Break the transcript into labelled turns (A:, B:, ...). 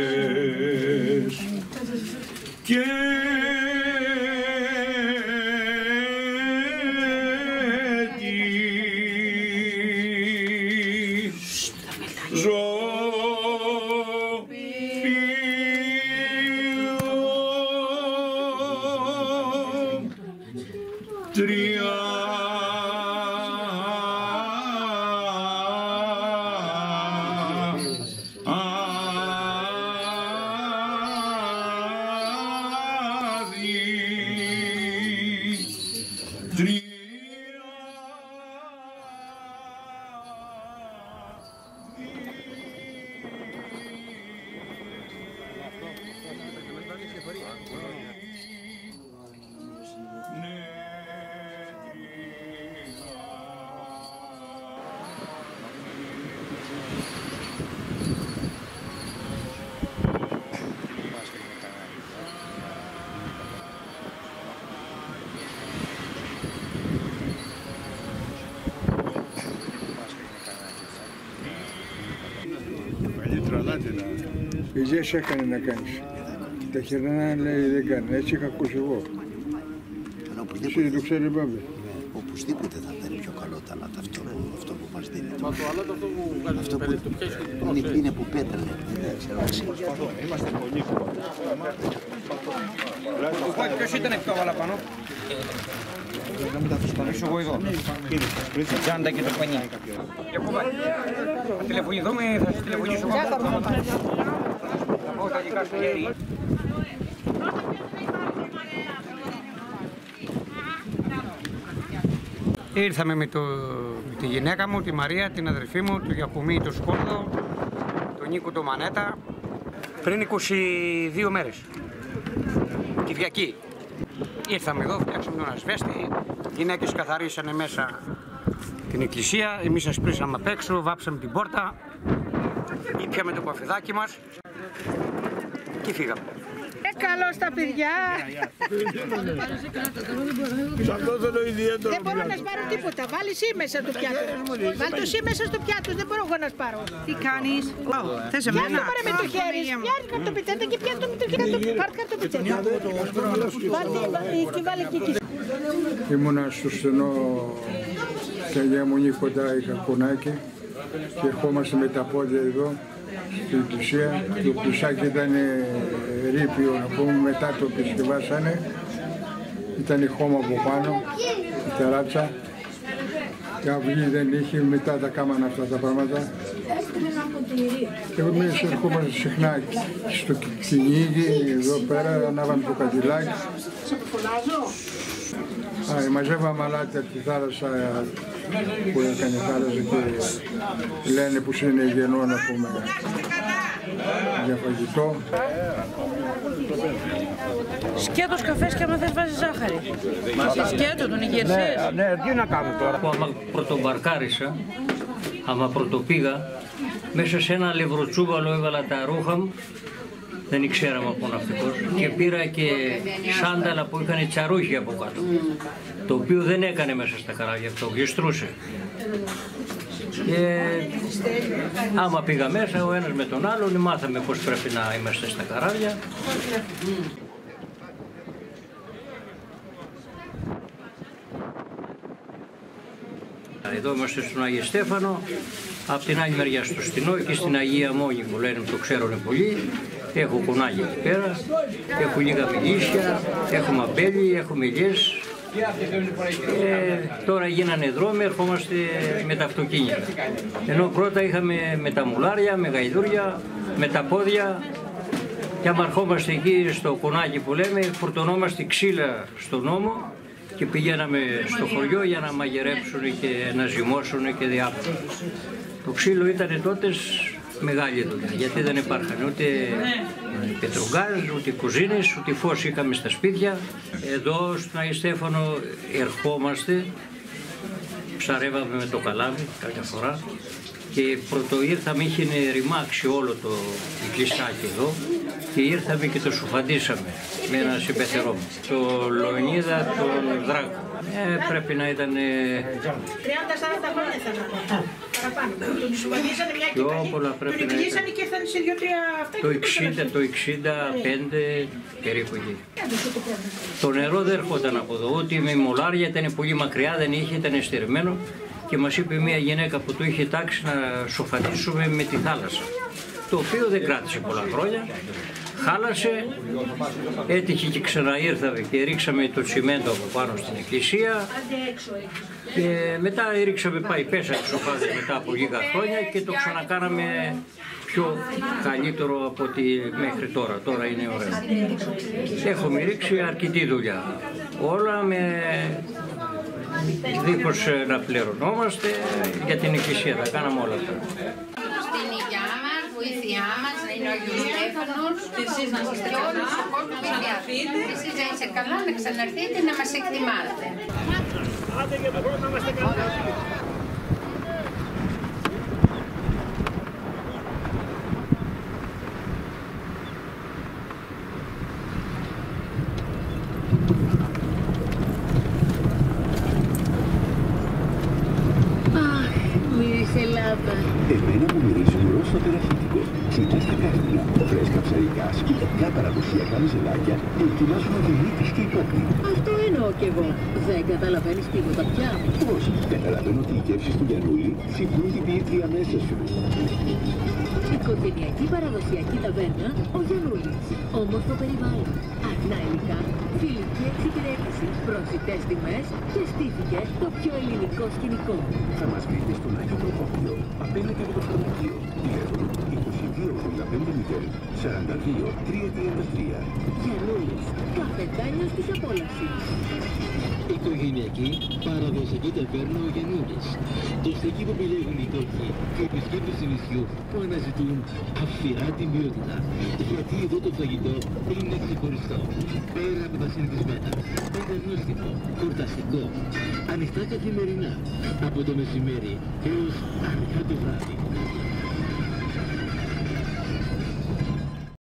A: εικονίζοντες και Wow. Άδει
B: Υγείας έκανε να κάνεις. Τα χερνά λέει δεν κάνει. Έτσι είχα ακούσει εγώ.
C: Αλλά
B: Εσύ
C: οπωσδήποτε,
B: δεν το ξέρει η Μπάμπη.
C: οπωσδήποτε θα ήταν πιο καλό το αλάτι αυτό, που- αυτό που μας δίνει.
D: Μα το άλλο αυτό που κάνει
C: Αυτό
D: το
C: που
D: παιδί, το πιέζει και το
C: είναι,
D: τρώσει.
C: είναι που πέτρελε. Δεν ξέρω εσύ.
E: Ποιος ήταν πιο βάλα πάνω; Πίσω εγώ εδώ. Τζάντα και το πανί. Θα τηλεφωνηθούμε, θα σου τηλεφωνήσω εγώ. Θα πω τα δικά σου χέρι. Ήρθαμε με, το, με τη γυναίκα μου, τη Μαρία, την αδερφή μου, τον Γιακουμή, τον Σκόρδο, τον Νίκο, τον Μανέτα, πριν 22 μέρες. Κυριακή. Ήρθαμε εδώ, φτιάξαμε τον ασβέστη, οι γυναίκες καθαρίσανε μέσα την εκκλησία, εμείς ασπρίσαμε απ' έξω, βάψαμε την πόρτα, ήπιαμε το καφεδάκι μας και φύγαμε.
F: Ε, καλό στα παιδιά. Δεν μπορώ να σπάρω τίποτα. Βάλει εσύ μέσα στο πιάτο. Βάλει το εσύ μέσα στο πιάτο. Δεν μπορώ εγώ να σπάρω.
G: Τι κάνεις; Θες
F: Πιάσ'
G: εμένα.
F: το πάρε με το χέρι. Πιάσ' καρτοπιτσέτα και πιάσ' το με το χέρι. Πάρ' καρτοπιτσέτα. Βάλτε εκεί, βάλε και εκεί.
B: Ήμουνα στο στενό και διαμονή κοντά είχα κονάκι και ερχόμαστε με τα πόδια εδώ στην εκκλησία. Το πλουσάκι ήταν ε, ρήπιο, να πούμε, μετά το επισκευάσανε. Ήταν χώμα από πάνω, η ταράτσα. Και αυγή δεν είχε, μετά τα κάμανα αυτά τα πράγματα. Και εμείς ερχόμαστε συχνά στο κυνήγι, εδώ πέρα, ανάβαμε το καντιλάκι. Α, μαζεύαμε αλάτι από τη θάλασσα που έκανε η θάλασσα και λένε πως είναι γεννό να πούμε για φαγητό.
G: Σκέτος καφές και άμα θες βάζεις ζάχαρη. Σε σκέτο τον ηγερσές.
E: Ναι, τι να κάνω τώρα.
H: που άμα πρωτομπαρκάρισα, άμα πρωτοπήγα, μέσα σε ένα λευροτσούβαλο έβαλα τα ρούχα μου, δεν ήξεραμε από ναυτικός και πήρα και σάνταλα που είχαν τσαρούχι από κάτω, το οποίο δεν έκανε μέσα στα καράβια αυτό, γεστρούσε. Και άμα πήγα μέσα ο ένας με τον άλλον, μάθαμε πώς πρέπει να είμαστε στα καράβια. Εδώ είμαστε στον Άγιο Στέφανο, από την άλλη μεριά στο Στινό και στην Αγία Μόνη που λένε το ξέρουν πολύ. Έχω κουνάγια εκεί πέρα, έχω λίγα μιλίσια, έχουμε αμπέλι, έχουμε ελιές. Και τώρα γίνανε δρόμοι, ερχόμαστε με τα αυτοκίνητα. Ενώ πρώτα είχαμε με τα μουλάρια, με γαϊδούρια, με τα πόδια και άμα ερχόμαστε εκεί στο κουνάκι που λέμε, φορτωνόμαστε ξύλα στον νόμο και πηγαίναμε στο χωριό για να μαγειρέψουν και να ζυμώσουν και διάφορα. Το ξύλο ήταν τότε μεγάλη δουλειά, γιατί δεν υπάρχαν ούτε πετρογκάζ, ούτε κουζίνες, ούτε φως είχαμε στα σπίτια. Εδώ στον Άγιο Στέφανο ερχόμαστε, ψαρεύαμε με το καλάμι κάποια φορά και πρώτο ήρθαμε, είχε ρημάξει όλο το κλειστάκι εδώ και ήρθαμε και το σουφαντήσαμε με ένα συμπεθερό μου. Το Λονίδα, τον Δράκο. Ε, πρέπει να ήταν ε,
F: 30-40 χρόνια θα να πω. Παραπάνω. Τον σουβαδίσανε μια
H: Πιο
F: κεφαλή.
H: πολλά πρέπει
F: Τον
H: να
F: εκκλείσανε
H: ήταν.
F: και ήρθαν σε δύο-τρία αυτά.
H: το
F: και
H: 60, το 65 περίπου εκεί. Το νερό δεν ερχόταν από εδώ, ούτε με μολάρια ήταν πολύ μακριά, δεν είχε, ήταν εστερημένο και μας είπε μια γυναίκα που το είχε τάξει να σοφατίσουμε με τη θάλασσα. Το οποίο δεν κράτησε πολλά χρόνια. Χάλασε, έτυχε και ξαναήρθαμε και ρίξαμε το τσιμέντο από πάνω στην εκκλησία και μετά ρίξαμε πάει πέσα τη σοφάδια μετά από λίγα χρόνια και το ξανακάναμε πιο καλύτερο από ότι μέχρι τώρα. Τώρα είναι ωραίο. Έχουμε ρίξει αρκετή δουλειά. Όλα με δίχως ε, να πληρωνόμαστε για την εκκλησία. Τα κάναμε όλα αυτά.
I: Στην υγειά μας, βοήθειά μας, να είναι ο Άγιος Στέφανος. Εσείς να είστε καλά, να ξαναρθείτε. Εσείς να είστε καλά, να ξαναρθείτε, να μας εκτιμάτε.
J: Αχ,
K: μυρίζει νερό στο τεραφύτικο. Κοιτά τα κάρδινα, φρέσκα ψαρικά, σπιτικά παραδοσιακά μεζελάκια που ετοιμάζουν ο Δημήτρης και η κόκκινη.
J: Αυτό εννοώ κι εγώ. Δεν καταλαβαίνεις τίποτα πια.
K: Πώς, καταλαβαίνω ότι οι γεύσεις του Γιαννούλη ξυπνούν την πίετρια μέσα σου.
J: Οικογενειακή παραδοσιακή ταβέρνα, ο Γιαννούλης. Όμορφο περιβάλλον, αγνά υλικά, φιλική εξυπηρέτηση, προσιτές τιμές και στήθηκε το πιο ελληνικό σκηνικό.
K: Θα μας βρείτε στον Άγιο Προκόπιο, απέναντι από το φαρμακείο. Τηλέφωνο 2285 42 333.
J: Γιαννούλης, καφετάνιος της απόλαυσης.
L: Οικογενειακή παραδοσιακή ταβέρνα ο Γιαννούλης. Το στέκι που επιλέγουν οι Τούρκοι και οι επισκέπτες του νησιού που αναζητούν αυστηρά την ποιότητα. Γιατί εδώ το φαγητό είναι ξεχωριστό. Πέρα από τα συνηθισμένα. Πεντανόστιμο, χορταστικό, ανοιχτά καθημερινά. Από το μεσημέρι έως αργά το βράδυ.